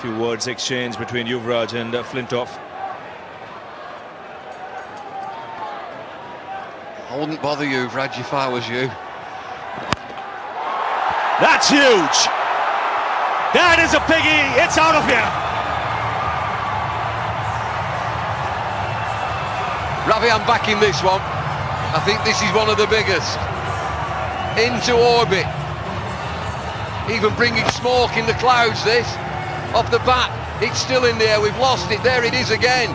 few words exchanged between Yuvraj and uh, Flintoff. I wouldn't bother you, Raj, if I was you. That's huge! That is a piggy! It's out of here! Ravi, I'm backing this one. I think this is one of the biggest. Into orbit. Even bringing smoke in the clouds, this. Off the bat, it's still in the air. We've lost it. There it is again.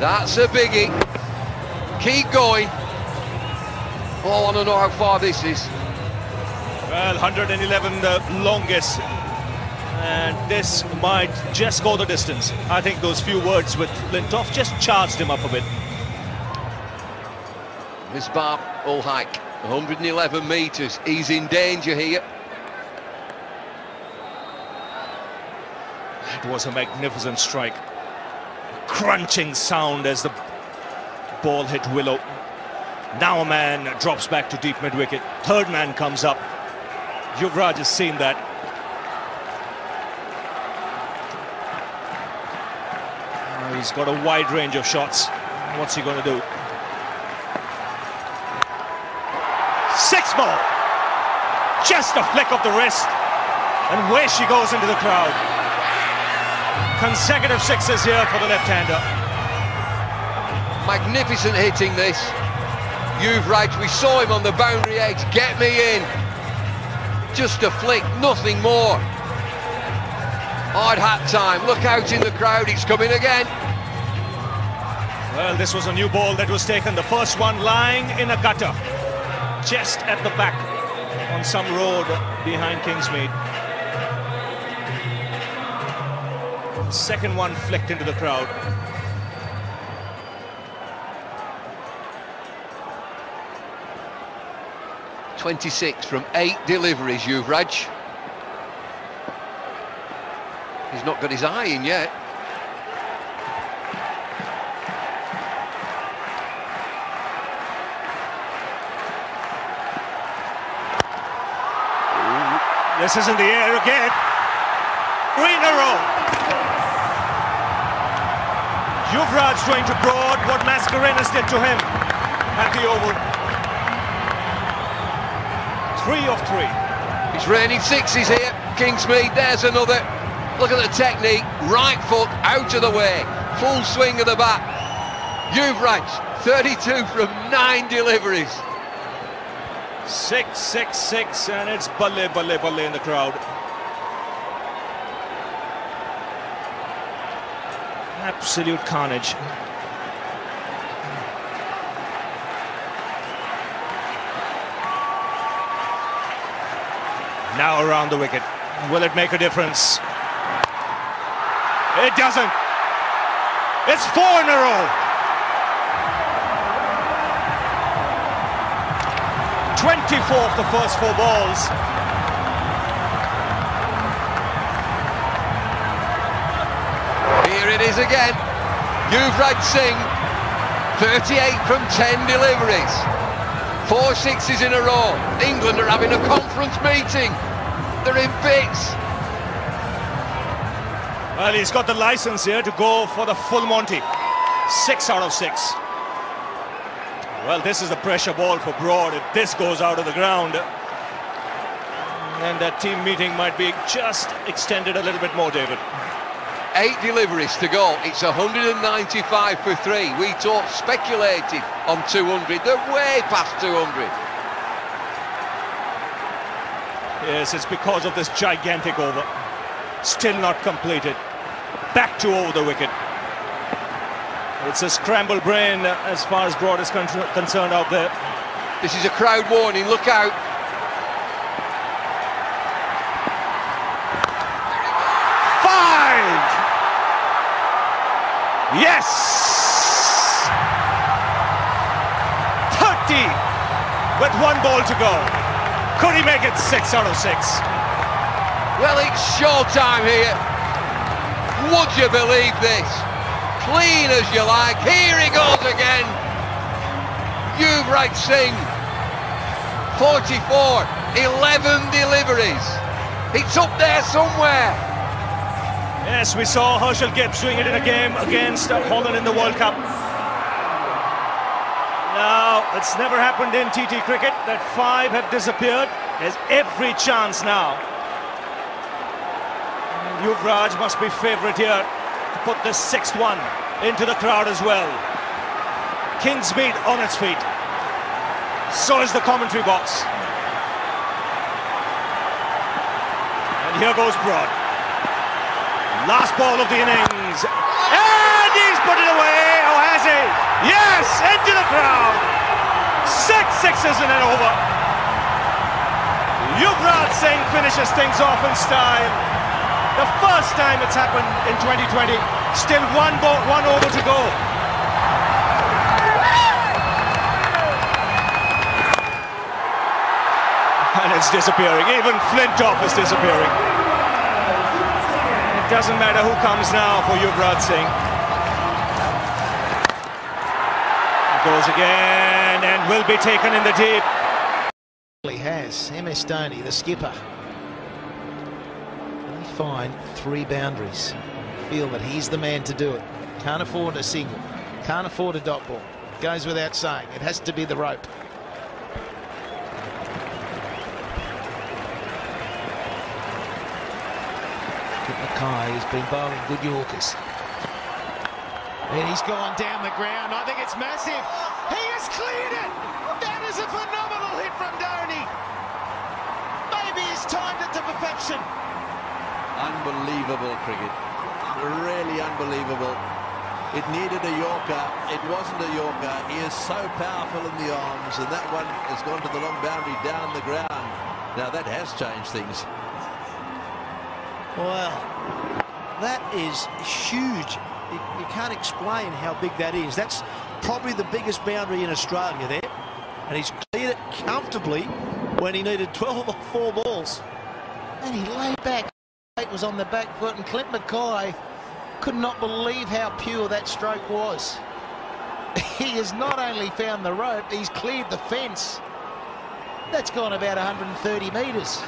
That's a biggie. Keep going. Oh, I want to know how far this is. Well, 111 the longest. And this might just go the distance. I think those few words with Flintoff just charged him up a bit. Misbah ul Haq, 111 metres. He's in danger here. That was a magnificent strike. A crunching sound as the ball hit Willow. Now a man drops back to deep mid-wicket. Third man comes up. Yuvraj has seen that. Oh, he's got a wide range of shots. What's he going to do? Six more! Just a flick of the wrist. And where she goes into the crowd. Consecutive sixes here for the left-hander. Magnificent hitting this. You've right, we saw him on the boundary edge. Get me in. Just a flick, nothing more. Hard hat time. Look out in the crowd. It's coming again. Well, this was a new ball that was taken. The first one lying in a gutter, just at the back on some road behind Kingsmead. Second one flicked into the crowd. 26 from eight deliveries, Yuvraj. He's not got his eye in yet. This is in the air again. Three in a row. Yuvraj going to Broad what Mascarenhas did to him at the Oval. Three of three. It's raining sixes here. Kingsmead, there's another. Look at the technique. Right foot out of the way. Full swing of the bat. Yuvraj, 32 from nine deliveries. Six, six, six, and it's Balle, Balle, Balle in the crowd. Absolute carnage. Now around the wicket. Will it make a difference? It doesn't. It's four in a row. 24th the first four balls. It is again. Yuvraj Singh, 38 from 10 deliveries. Four sixes in a row. England are having a conference meeting. They're in bits. Well, he's got the license here to go for the full Monty. Six out of six. Well, this is the pressure ball for Broad. If this goes out of the ground, then that team meeting might be just extended a little bit more, David. Eight deliveries to go. It's 195 for three. We talked speculated on 200. They're way past 200. Yes, it's because of this gigantic over. Still not completed. Back to over the wicket. It's a scrambled brain as far as Broad is con concerned out there. This is a crowd warning. Look out. Five! Yes! 30 with one ball to go. Could he make it six out of six? Well, it's showtime here. Would you believe this? Clean as you like. Here he goes again. Yuvraj Singh. 44, 11 deliveries. It's up there somewhere. Yes, we saw Herschelle Gibbs doing it in a game against Holland in the World Cup. Now, it's never happened in TT cricket that five have disappeared. There's every chance now. And Yuvraj must be favourite here to put the sixth one into the crowd as well. Kingsmead on its feet. So is the commentary box. And here goes Broad. Last ball of the innings. And he's put it away. Oh, has he? Yes, into the crowd. Six sixes and an over. Yuvraj Singh finishes things off in style. The first time it's happened in 2020. Still one ball, one over to go. And it's disappearing. Even Flintoff is disappearing. Doesn't matter who comes now for Yuvraj Singh. Goes again and will be taken in the deep. He has. MS Dhoni, the skipper. Only find three boundaries. Feel that he's the man to do it. Can't afford a single. Can't afford a dot ball. Goes without saying. It has to be the rope. Clint McKay has been bowling good Yorkers. And he's gone down the ground. I think it's massive. He has cleared it. That is a phenomenal hit from Dhoni. Maybe he's timed it to perfection. Unbelievable cricket. Really unbelievable. It needed a Yorker. It wasn't a Yorker. He is so powerful in the arms, and that one has gone to the long boundary down the ground. Now that has changed things. Well, that is huge. You, you can't explain how big that is. That's probably the biggest boundary in Australia there. And he's cleared it comfortably when he needed 12 or 4 balls. And he laid back. It was on the back foot, and Clint McKay could not believe how pure that stroke was. He has not only found the rope, he's cleared the fence. That's gone about 130 metres.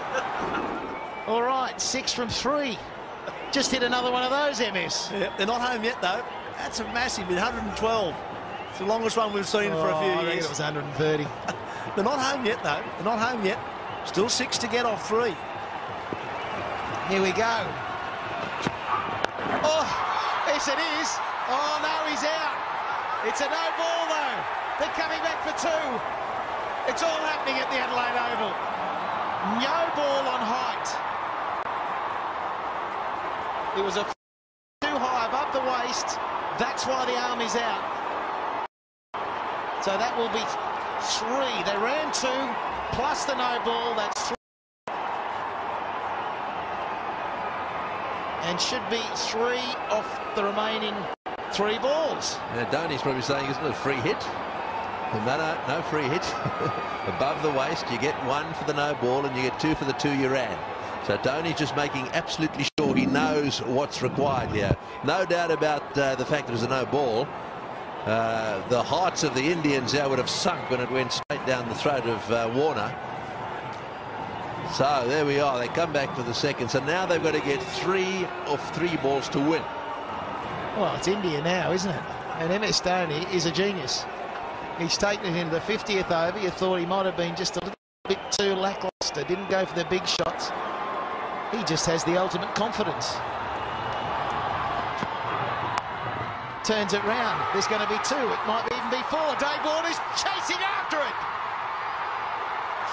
All right, six from three. Just hit another one of those, MS. Yeah, they're not home yet, though. That's a massive, 112. It's the longest one we've seen for a Oh, few I reckon years. it was 130. They're not home yet, though. They're not home yet. Still six to get off three. Here we go. Oh, yes it is. Oh no, he's out. It's a no ball though. They're coming back for two. It's all happening at the Adelaide Oval. No ball on height. It was a too high above the waist. That's why the arm is out. So that will be three. They ran two plus the no ball. That's three. and should be three off the remaining three balls. Now Dhoni's probably saying, isn't it a free hit? No, no, no free hit. Above the waist, you get one for the no ball and you get two for the two you ran. So Dhoni's just making absolutely sure he knows what's required here. No doubt about uh, the fact it was a no ball. Uh, the hearts of the Indians there would have sunk when it went straight down the throat of uh, Warner. So there we are. They come back for the second. So now they've got to get three of three balls to win. Well, it's India now, isn't it? And MS Dhoni is a genius. He's taken it into the 50th over. You thought he might have been just a little bit too lackluster. Didn't go for the big shots. He just has the ultimate confidence. Turns it round. There's going to be two. It might even be four. Dave Warner is chasing after it.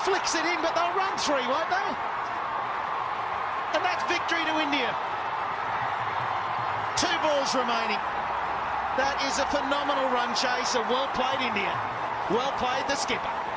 Flicks it in, but they'll run three, won't they? And that's victory to India. Two balls remaining. That is a phenomenal run chase. A well played India. Well played the skipper.